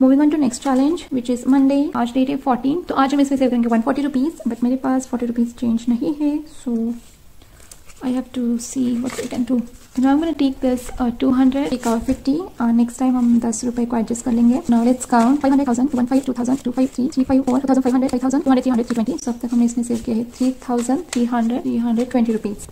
Moving on to next challenge which is Monday आज date है fourteen तो आज हम इसमें सेव करेंगे वन फोर्टी रुपीज़ बट मेरे पास फोर्टी रुपीज़ चेंज नहीं है so I have to see what I can do now I'm going to take this uh, 200 take out 50 uh, next time हम 10 रुपए को एडजस्ट कर लेंगे. Now let's count. 500,000 15 2000 253 354 2500 5200 300 320 so तक हमने इसमें सेव किया है 3300 320 रुपीस